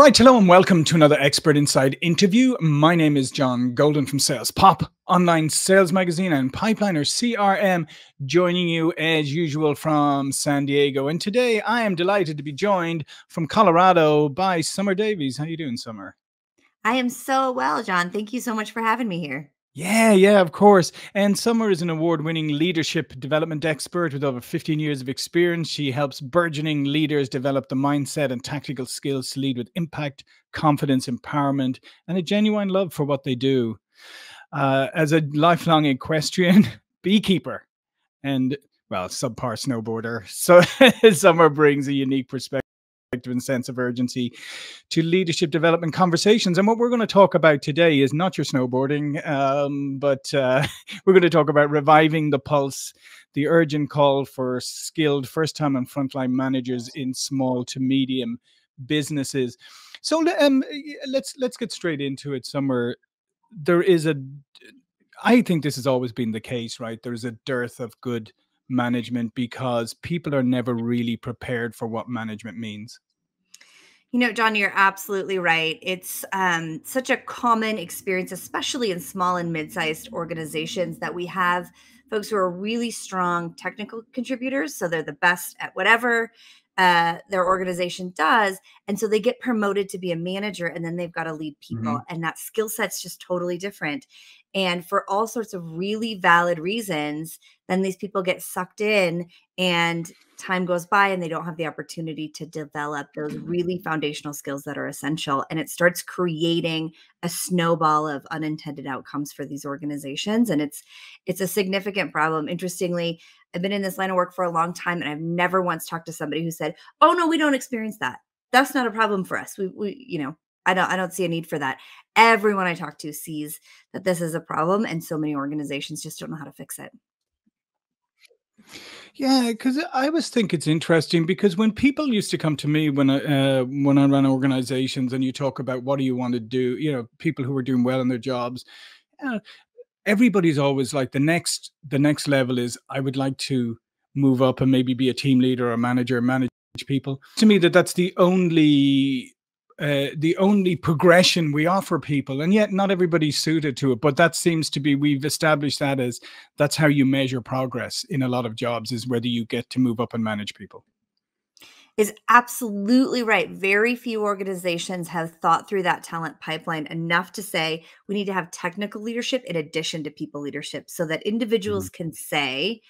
All right, hello and welcome to another Expert Inside interview. My name is John Golden from Sales Pop, online sales magazine, and Pipeliner CRM, joining you as usual from San Diego. And today I am delighted to be joined from Colorado by Summer Davies. How are you doing, Summer? I am so well, John. Thank you so much for having me here. Yeah, yeah, of course. And Summer is an award winning leadership development expert with over 15 years of experience. She helps burgeoning leaders develop the mindset and tactical skills to lead with impact, confidence, empowerment, and a genuine love for what they do. Uh, as a lifelong equestrian beekeeper and, well, subpar snowboarder, so Summer brings a unique perspective and sense of urgency to leadership development conversations. And what we're going to talk about today is not your snowboarding, um, but uh, we're going to talk about reviving the pulse, the urgent call for skilled first time and frontline managers in small to medium businesses. So um, let's let's get straight into it. Summer there is a, I think this has always been the case, right? There's a dearth of good management because people are never really prepared for what management means. You know, John, you're absolutely right. It's um, such a common experience, especially in small and mid sized organizations, that we have folks who are really strong technical contributors. So they're the best at whatever uh, their organization does. And so they get promoted to be a manager and then they've got to lead people. Mm-hmm. And that skill set's just totally different. And for all sorts of really valid reasons, then these people get sucked in and time goes by and they don't have the opportunity to develop those really foundational skills that are essential. And it starts creating a snowball of unintended outcomes for these organizations. And it's it's a significant problem. Interestingly, I've been in this line of work for a long time and I've never once talked to somebody who said, Oh no, we don't experience that. That's not a problem for us. We we, you know, I don't I don't see a need for that. Everyone I talk to sees that this is a problem and so many organizations just don't know how to fix it. Yeah, because I always think it's interesting because when people used to come to me when I uh, when I run organizations and you talk about what do you want to do, you know, people who are doing well in their jobs, uh, everybody's always like the next the next level is I would like to move up and maybe be a team leader or a manager, manage people. To me, that that's the only uh, the only progression we offer people and yet not everybody's suited to it but that seems to be we've established that as that's how you measure progress in a lot of jobs is whether you get to move up and manage people is absolutely right very few organizations have thought through that talent pipeline enough to say we need to have technical leadership in addition to people leadership so that individuals mm-hmm. can say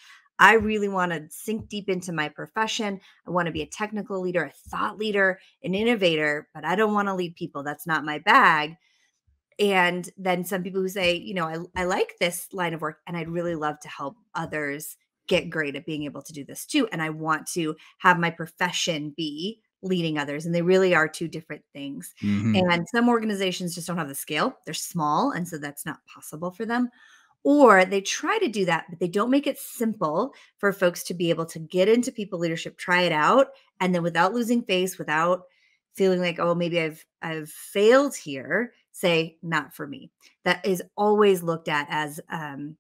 I really want to sink deep into my profession. I want to be a technical leader, a thought leader, an innovator, but I don't want to lead people. That's not my bag. And then some people who say, you know, I, I like this line of work and I'd really love to help others get great at being able to do this too. And I want to have my profession be leading others. And they really are two different things. Mm-hmm. And some organizations just don't have the scale, they're small. And so that's not possible for them or they try to do that but they don't make it simple for folks to be able to get into people leadership try it out and then without losing face without feeling like oh maybe i've i've failed here say not for me. That is always looked at as um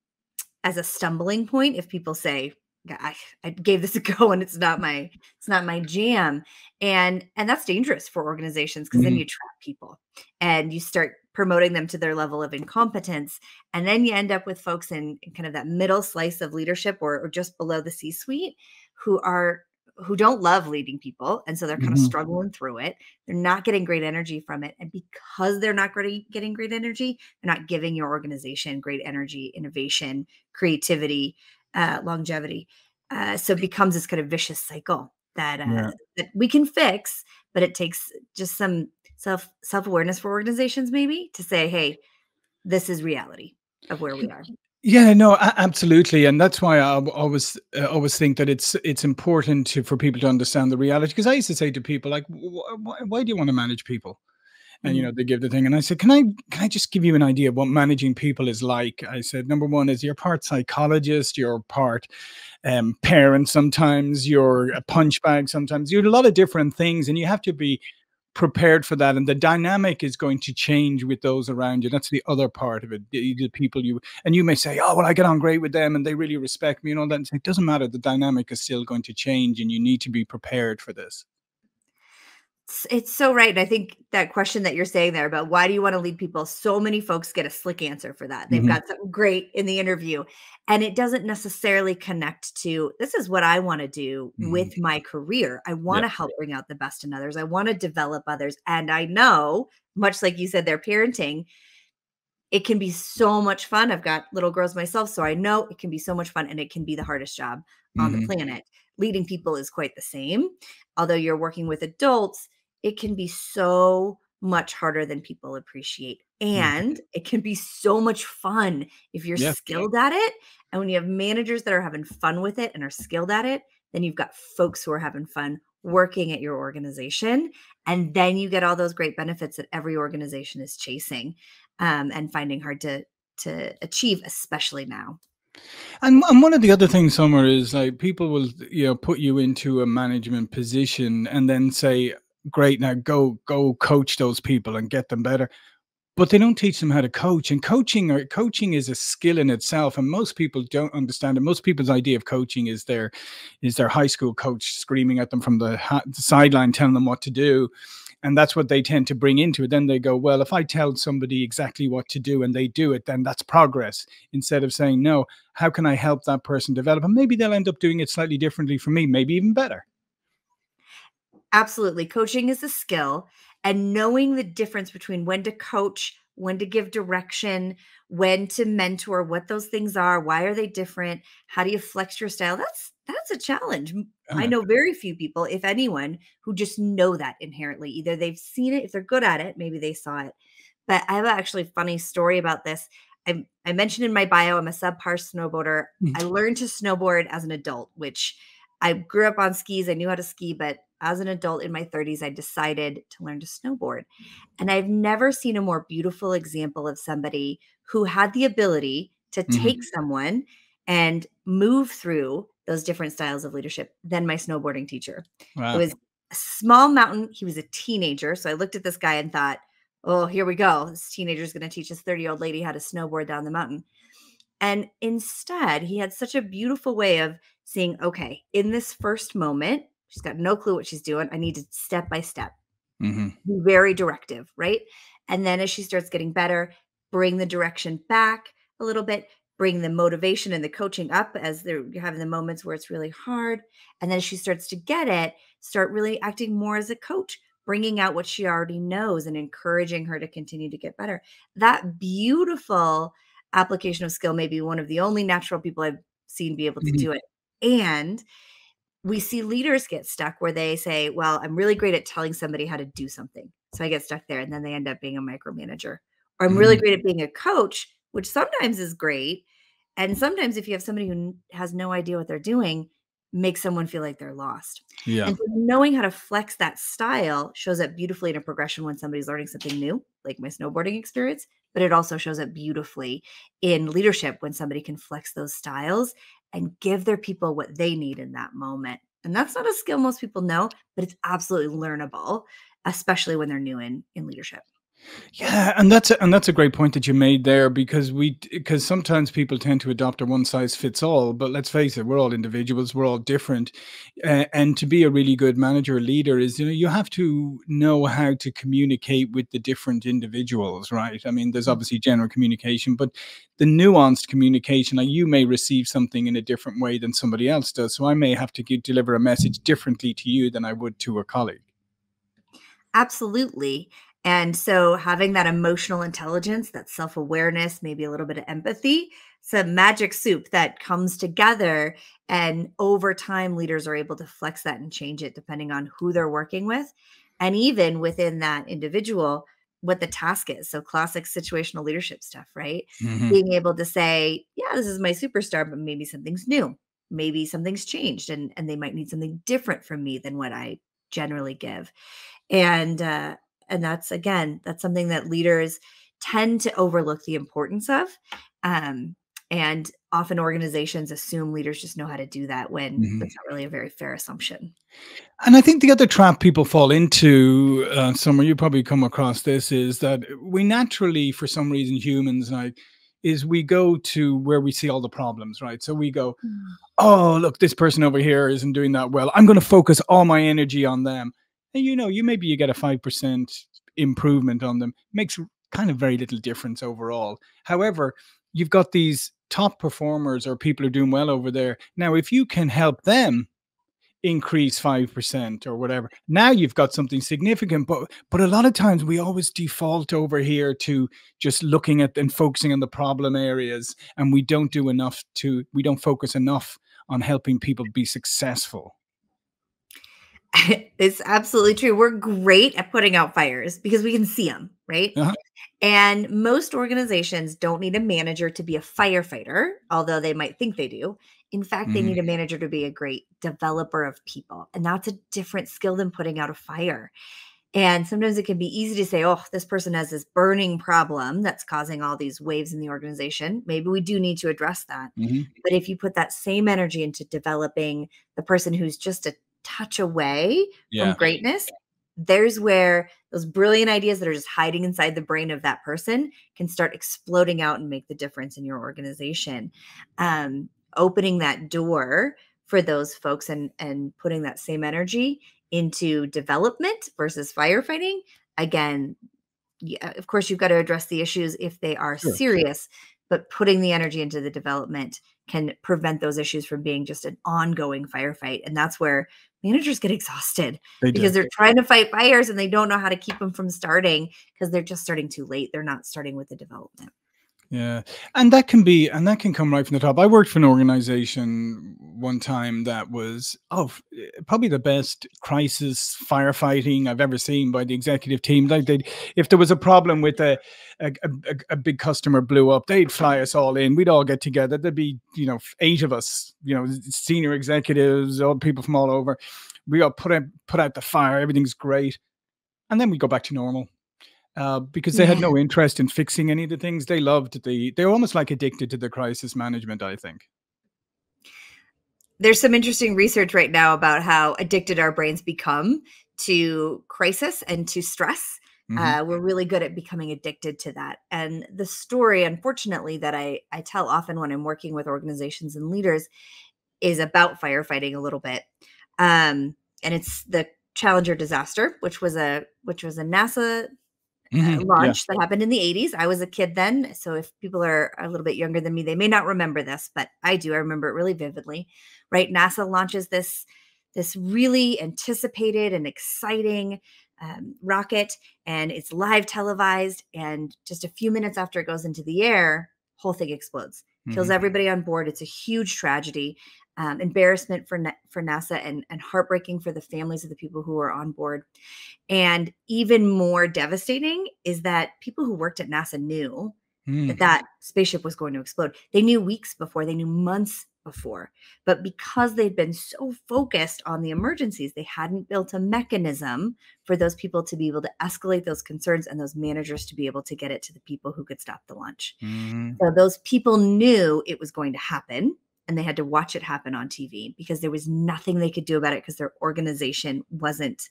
as a stumbling point if people say I, I gave this a go and it's not my it's not my jam and and that's dangerous for organizations because mm-hmm. then you trap people and you start promoting them to their level of incompetence and then you end up with folks in, in kind of that middle slice of leadership or, or just below the c suite who are who don't love leading people and so they're kind mm-hmm. of struggling through it they're not getting great energy from it and because they're not getting great energy they're not giving your organization great energy innovation creativity uh, longevity. Uh, so it becomes this kind of vicious cycle that uh, yeah. that we can fix, but it takes just some self self awareness for organizations maybe to say, hey, this is reality of where we are. Yeah, no, absolutely, and that's why I always uh, always think that it's it's important to, for people to understand the reality. Because I used to say to people, like, why, why do you want to manage people? And you know mm-hmm. they give the thing and i said can i can i just give you an idea of what managing people is like? I said number one is you're part psychologist you're part um, parent sometimes you're a punch bag sometimes you're a lot of different things and you have to be prepared for that and the dynamic is going to change with those around you. That's the other part of it the, the, people you and you may say oh well i get on great with them and they really respect me and all that and say, it doesn't matter the dynamic is still going to change and you need to be prepared for this it's so right. And I think that question that you're saying there about why do you want to lead people? So many folks get a slick answer for that. They've mm-hmm. got something great in the interview, and it doesn't necessarily connect to this is what I want to do mm-hmm. with my career. I want to help bring out the best in others. I want to develop others. And I know, much like you said, they're parenting, it can be so much fun. I've got little girls myself, so I know it can be so much fun and it can be the hardest job on mm-hmm. the planet. Leading people is quite the same. Although you're working with adults, it can be so much harder than people appreciate. Mm-hmm. And mm-hmm. it can be so much fun if you're yeah. skilled at it. And when you have managers that are having fun with it and are skilled at it, then you've got folks who are having fun working at your organization. And then you get all those great benefits that every organization is chasing um, and finding hard to to achieve, especially now. And and one of the other things, Summer, is like people will you know put you into a management position and then say, "Great, now go go coach those people and get them better." But they don't teach them how to coach, and coaching or coaching is a skill in itself. And most people don't understand it. Most people's idea of coaching is their is their high school coach screaming at them from the, the sideline, telling them what to do and that's what they tend to bring into it then they go well if i tell somebody exactly what to do and they do it then that's progress instead of saying no how can i help that person develop and maybe they'll end up doing it slightly differently for me maybe even better absolutely coaching is a skill and knowing the difference between when to coach when to give direction when to mentor what those things are why are they different how do you flex your style that's that's a challenge. I know very few people, if anyone, who just know that inherently. Either they've seen it, if they're good at it, maybe they saw it. But I have actually funny story about this. I, I mentioned in my bio, I'm a subpar snowboarder. Mm. I learned to snowboard as an adult, which I grew up on skis. I knew how to ski, but as an adult in my 30s, I decided to learn to snowboard. And I've never seen a more beautiful example of somebody who had the ability to mm-hmm. take someone and move through those different styles of leadership than my snowboarding teacher. Wow. It was a small mountain. He was a teenager. So I looked at this guy and thought, oh, here we go. This teenager is going to teach this 30 year old lady how to snowboard down the mountain. And instead, he had such a beautiful way of seeing, okay, in this first moment, she's got no clue what she's doing. I need to step by step, mm-hmm. be very directive, right? And then as she starts getting better, bring the direction back a little bit, bring the motivation and the coaching up as they're having the moments where it's really hard. And then she starts to get it, start really acting more as a coach, bringing out what she already knows and encouraging her to continue to get better. That beautiful application of skill may be one of the only natural people I've seen be able to mm-hmm. do it. And we see leaders get stuck where they say, Well, I'm really great at telling somebody how to do something. So I get stuck there. And then they end up being a micromanager. Or I'm really mm-hmm. great at being a coach, which sometimes is great. And sometimes if you have somebody who has no idea what they're doing, makes someone feel like they're lost. Yeah. And so knowing how to flex that style shows up beautifully in a progression when somebody's learning something new, like my snowboarding experience, but it also shows up beautifully in leadership when somebody can flex those styles and give their people what they need in that moment. And that's not a skill most people know, but it's absolutely learnable, especially when they're new in in leadership. Yeah, and that's a, and that's a great point that you made there because we because sometimes people tend to adopt a one size fits all, but let's face it, we're all individuals, we're all different, uh, and to be a really good manager or leader is you know you have to know how to communicate with the different individuals, right? I mean, there's mm. obviously general communication, but the nuanced communication, like you may receive something in a different way than somebody else does, so I may have to give, deliver a message differently to you than I would to a colleague. Absolutely. And so having that emotional intelligence, that self awareness, maybe a little bit of empathy, some magic soup that comes together. And over time, leaders are able to flex that and change it depending on who they're working with. And even within that individual, what the task is. So classic situational leadership stuff, right? Mm-hmm. Being able to say, yeah, this is my superstar, but maybe something's new. Maybe something's changed and, and they might need something different from me than what I generally give. And uh, and that's again that's something that leaders tend to overlook the importance of um, and often organizations assume leaders just know how to do that when mm-hmm. that's not really a very fair assumption and i think the other trap people fall into uh, Summer you probably come across this is that we naturally for some reason humans like is we go to where we see all the problems, right? So we go, mm. oh, look, this person over here isn't doing that well. I'm going to focus all my energy on them and you know, you maybe you get a five percent improvement on them, makes kind of very little difference overall. However, you've got these top performers or people are doing well over there. Now, if you can help them increase 5% or whatever now you've got something significant but but a lot of times we always default over here to just looking at and focusing on the problem areas and we don't do enough to we don't focus enough on helping people be successful it's absolutely true. We're great at putting out fires because we can see them, right? Uh-huh. And most organizations don't need a manager to be a firefighter, although they might think they do. In fact, mm-hmm. they need a manager to be a great developer of people. And that's a different skill than putting out a fire. And sometimes it can be easy to say, oh, this person has this burning problem that's causing all these waves in the organization. Maybe we do need to address that. Mm-hmm. But if you put that same energy into developing the person who's just a touch away yeah. from greatness, there's where those brilliant ideas that are just hiding inside the brain of that person can start exploding out and make the difference in your organization. Um, opening that door for those folks and and putting that same energy into development versus firefighting again yeah, of course you've got to address the issues if they are sure. serious but putting the energy into the development can prevent those issues from being just an ongoing firefight and that's where managers get exhausted they because they're trying to fight fires and they don't know how to keep them from starting because they're just starting too late. They're not starting with the development yeah. And that can be, and that can come right from the top. I worked for an organization one time that was, oh, eh, probably the best crisis firefighting I've ever seen by the executive team. Like they, if there was a problem with a, a, a, a big customer blew up, they'd fly us all in. We'd all get together. There'd be, you know, eight of us, you know, senior executives, all people from all over. We all put out, put out the fire. Everything's great. And then we go back to normal uh, because they yeah. had no interest in fixing any of the things. They loved the, they're almost like addicted to the crisis management, I think. There's some interesting research right now about how addicted our brains become to crisis and to stress. Mm-hmm. Uh, we're really good at becoming addicted to that. And the story, unfortunately, that I, I tell often when I'm working with organizations and leaders is about firefighting a little bit. Um, and it's the Challenger disaster, which was a which was a NASA mm-hmm. launch yeah. that happened in the 80s. I was a kid then. So if people are a little bit younger than me, they may not remember this, but I do. I remember it really vividly. Right? NASA launches this this really anticipated and exciting um, rocket and it's live televised and just a few minutes after it goes into the air whole thing explodes kills mm-hmm. everybody on board it's a huge tragedy um, embarrassment for for NASA and and heartbreaking for the families of the people who were on board. And even more devastating is that people who worked at NASA knew mm. that that spaceship was going to explode. They knew weeks before, they knew months before. But because they'd been so focused on the emergencies, they hadn't built a mechanism for those people to be able to escalate those concerns and those managers to be able to get it to the people who could stop the launch. Mm. So those people knew it was going to happen and they had to watch it happen on TV because there was nothing they could do about it because their organization wasn't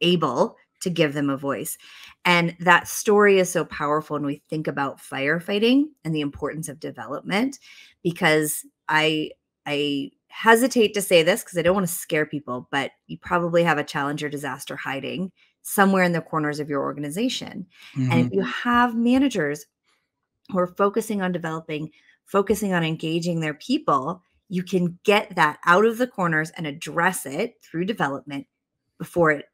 able to give them a voice. And that story is so powerful when we think about firefighting and the importance of development because I I hesitate to say this because I don't want to scare people, but you probably have a challenger disaster hiding somewhere in the corners of your organization. Mm-hmm. And if mm-hmm. you have managers who are focusing on developing focusing on engaging their people, you can get that out of the corners and address it through development before it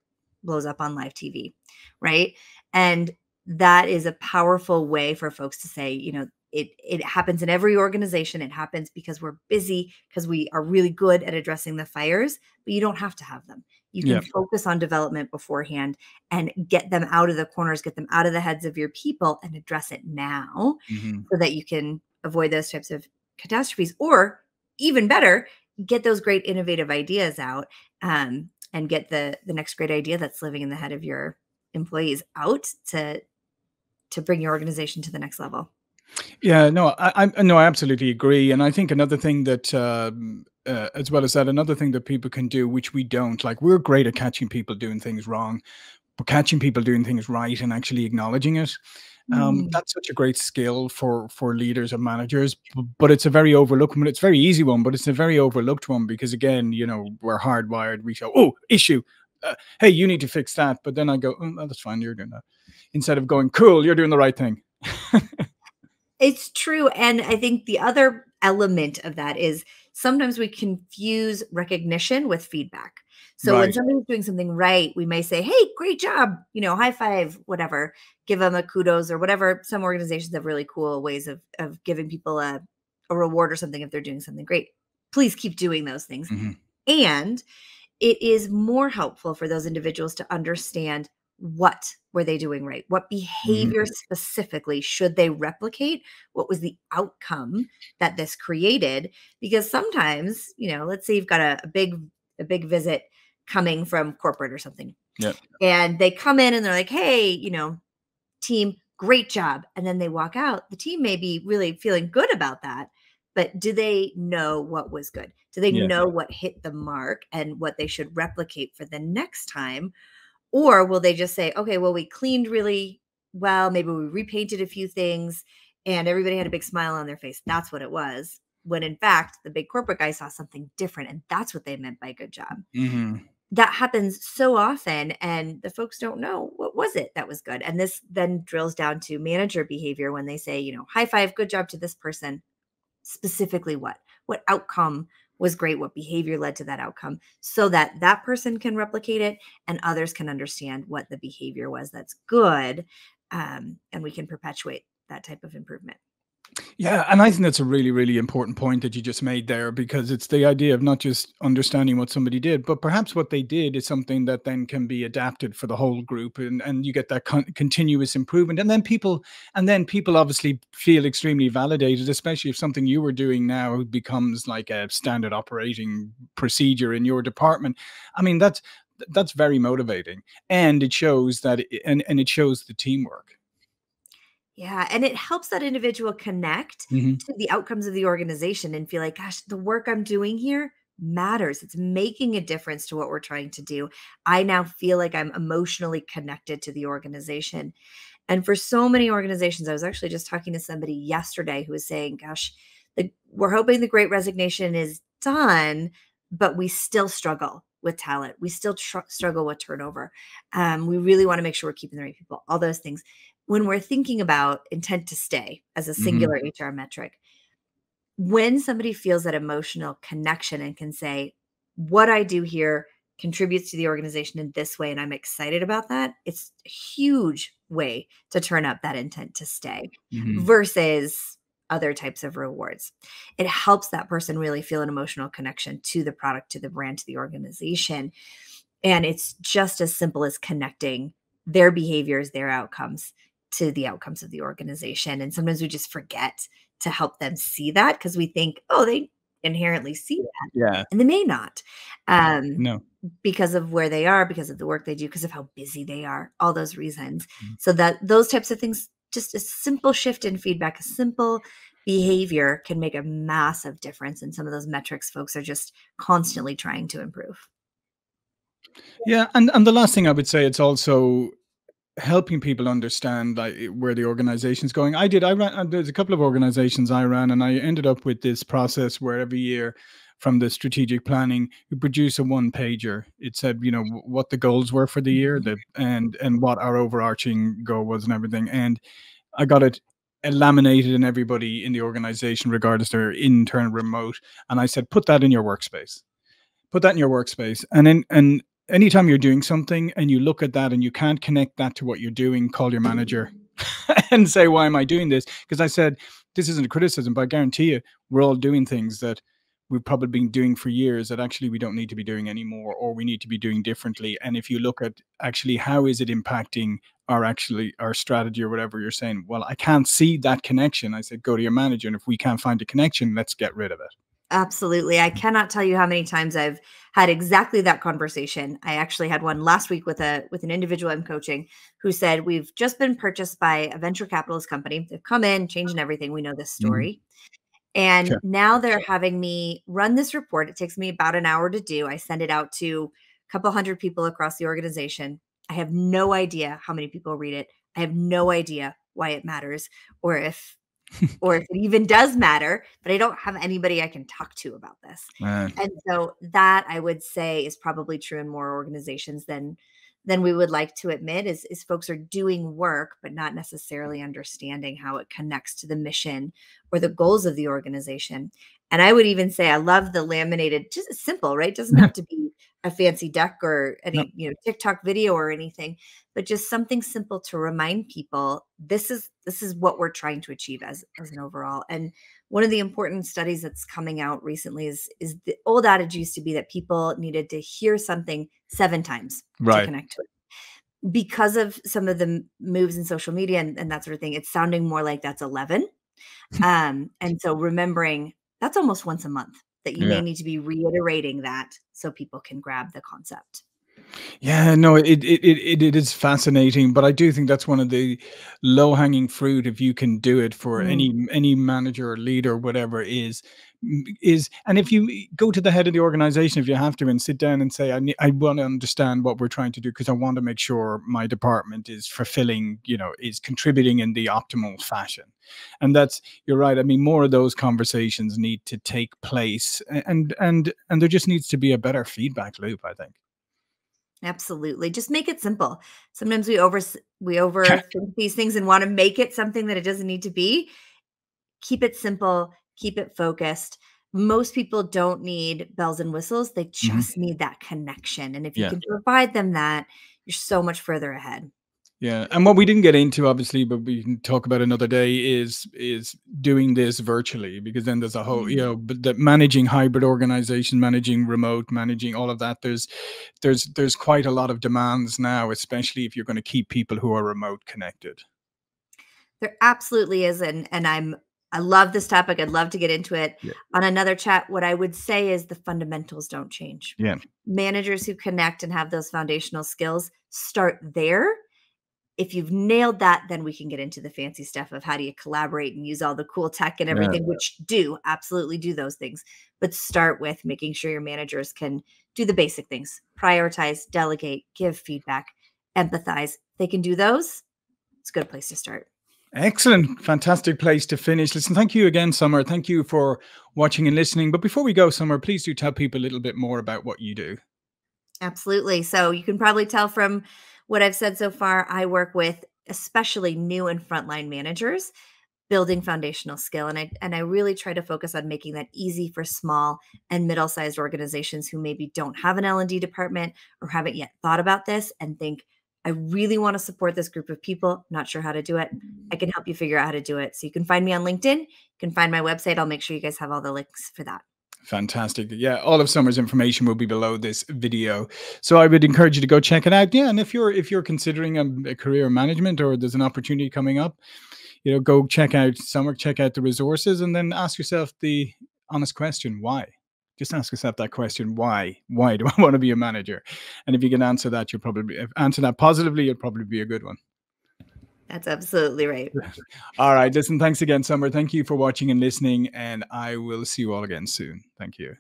blows up on live TV, right? And that is a powerful way for folks to say, you know, it it happens in every organization. It happens because we're busy because we are really good at addressing the fires, but you don't have to have them. You can yeah. focus on development beforehand and get them out of the corners, get them out of the heads of your people and address it now mm-hmm. so that you can avoid those types of catastrophes or even better get those great innovative ideas out um, and get the the next great idea that's living in the head of your employees out to to bring your organization to the next level. Yeah no i, I no i absolutely agree and i think another thing that um, uh, as well as that another thing that people can do which we don't like we're great at catching people doing things wrong but catching people doing things right and actually acknowledging it um, mm. That's such a great skill for for leaders and managers, but it's a very overlooked one. It's a very easy one, but it's a very overlooked one because again, you know, we're hardwired. We show, oh, issue, uh, hey, you need to fix that. But then I go, oh, that's fine, you're doing that. Instead of going, cool, you're doing the right thing. it's true. And I think the other element of that is sometimes we confuse recognition with feedback. So right. when somebody's doing something right, we may say, "Hey, great job!" You know, high five, whatever. Give them a kudos or whatever. Some organizations have really cool ways of of giving people a a reward or something if they're doing something great. Please keep doing those things. Mm-hmm. And it is more helpful for those individuals to understand what were they doing right? What behavior mm-hmm. specifically should they replicate? What was the outcome that this created? Because sometimes, you know, let's say you've got a, a big a big visit coming from corporate or something. Yeah. And they come in and they're like, "Hey, you know, team, great job." And then they walk out. The team may be really feeling good about that, but do they know what was good? Do they yeah. know what hit the mark and what they should replicate for the next time? Or will they just say, okay, well, we cleaned really well. Maybe we repainted a few things and everybody had a big smile on their face. That's what it was. When in fact, the big corporate guy saw something different. And that's what they meant by good job. Mm-hmm. That happens so often. And the folks don't know what was it that was good. And this then drills down to manager behavior when they say, you know, high five, good job to this person. Specifically, what? What outcome was great, what behavior led to that outcome, so that that person can replicate it and others can understand what the behavior was that's good. Um, and we can perpetuate that type of improvement. Yeah, and I think that's a really, really important point that you just made there because it's the idea of not just understanding what somebody did, but perhaps what they did is something that then can be adapted for the whole group, and and you get that con- continuous improvement, and then people, and then people obviously feel extremely validated, especially if something you were doing now becomes like a standard operating procedure in your department. I mean, that's that's very motivating, and it shows that, it, and and it shows the teamwork. Yeah, and it helps that individual connect mm-hmm. to the outcomes of the organization and feel like, gosh, the work I'm doing here matters. It's making a difference to what we're trying to do. I now feel like I'm emotionally connected to the organization. And for so many organizations, I was actually just talking to somebody yesterday who was saying, gosh, the, we're hoping the great resignation is done, but we still struggle with talent. We still tr- struggle with turnover. Um, we really want to make sure we're keeping the right people, all those things when we're thinking about intent to stay as a mm-hmm. singular mm-hmm. HR metric, when somebody feels that emotional connection and can say, what I do here contributes to the organization in this way, and I'm excited about that, it's a huge way to turn up that intent to stay mm-hmm. versus other types of rewards. It helps that person really feel an emotional connection to the product, to the brand, to the organization. And it's just as simple as connecting their behaviors, their outcomes to the outcomes of the organization. And sometimes we just forget to help them see that because we think, oh, they inherently see that. Yeah. And they may not. Um, no. Because of where they are, because of the work they do, because of how busy they are, all those reasons. Mm-hmm. So that those types of things, just a simple shift in feedback, a simple behavior can make a massive difference in some of those metrics folks are just constantly trying to improve. Yeah, and and the last thing I would say, it's also helping people understand like where the organization's going. I did. I ran. Uh, there's a couple of organizations I ran, and I ended up with this process where every year, from the strategic planning, we produce a one pager. It said, you know, what the goals were for the year, mm-hmm. and and what our overarching goal was, and everything. And I got it laminated in everybody in the organization, regardless they're intern, remote. And I said, put that in your workspace. Put that in your workspace, and then and anytime you're doing something and you look at that and you can't connect that to what you're doing, call your manager and say, Why am I doing this? Because I said, This isn't a criticism, but I guarantee you, we're all doing things that we've probably been doing for years that actually we don't need to be doing anymore or we need to be doing differently. And if you look at actually how is it impacting our actually our strategy or whatever you're saying, well, I can't see that connection. I said, Go to your manager. And if we can't find a connection, let's get rid of it. Absolutely. I cannot tell you how many times I've had exactly that conversation. I actually had one last week with a with an individual I'm coaching who said, "We've just been purchased by a venture capitalist company. They've come in, changing everything. We know this mm-hmm. story." Mm-hmm. And sure. now they're having me run this report. It takes me about an hour to do. I send it out to a couple hundred people across the organization. I have no idea how many people read it. I have no idea why it matters or if or if it even does matter, but I don't have anybody I can talk to about this. And so that I would say is probably true in more organizations than than we would like to admit is, is folks are doing work but not necessarily understanding how it connects to the mission or the goals of the organization. And i would even say i love the laminated just simple right? It doesn't have to be a fancy deck or any you know tiktok video or anything but just something simple to remind people this is this is what we're trying to achieve as as an overall. And one of the important studies that's coming out recently is is the old adage used to be that people needed to hear something seven times right. to connect to it. Because of some of the moves in social media and, and that sort of thing it's sounding more like that's 11 um and so remembering that's almost once a month that you yeah. may need to be reiterating that so people can grab the concept. Yeah, no, it, it it it is fascinating, but I do think that's one of the low hanging fruit if you can do it for mm. any any manager or leader, or whatever is is and if you go to the head of the organization if you have to and sit down and say i i want to understand what we're trying to do because i want to make sure my department is fulfilling you know is contributing in the optimal fashion. And that's you're right i mean more of those conversations need to take place and and and there just needs to be a better feedback loop i think. Absolutely just make it simple. Sometimes we over we overthink these things and want to make it something that it doesn't need to be. Keep it simple keep it focused. Most people don't need bells and whistles. They mm-hmm. just mm-hmm. need that connection. And if you yeah. can provide them that, you're so much further ahead. Yeah, and what we didn't get into, obviously, but we can talk about another day, is is doing this virtually because then there's a whole, you mm-hmm. know, but the managing hybrid organization, managing remote, managing all of that. There's there's there's quite a lot of demands now, especially if you're going to keep people who are remote connected. There absolutely is, and and I'm I love this topic. I'd love to get into it yeah. on another chat. What I would say is the fundamentals don't change. Yeah. Managers who connect and have those foundational skills start there. If you've nailed that, then we can get into the fancy stuff of how do you collaborate and use all the cool tech and everything, yeah. which do absolutely do those things. But start with making sure your managers can do the basic things prioritize, delegate, give feedback, empathize. They can do those. It's a good place to start. Excellent. Fantastic place to finish. Listen, thank you again, Summer. Thank you for watching and listening. But before we go, Summer, please do tell people a little bit more about what you do. Absolutely. So you can probably tell from what I've said so far, I work with especially new and frontline managers building foundational skill and I and I really try to focus on making that easy for small and middle-sized organizations who maybe don't have an L&D department or haven't yet thought about this and think I really want to support this group of people. Not sure how to do it. I can help you figure out how to do it. So you can find me on LinkedIn. You can find my website. I'll make sure you guys have all the links for that. Fantastic. Yeah, all of Summer's information will be below this video. So I would encourage you to go check it out. Yeah, and if you're if you're considering a, a career management or there's an opportunity coming up, you know, go check out Summer, check out the resources, and then ask yourself the honest question: Why? Just ask yourself that question why? Why do i want to be a manager? And if you can answer that you'll probably answer that positively you'll probably be a good one. That's absolutely right. All right listen thanks again summer. Thank you for watching and listening and i will see you all again soon. Thank you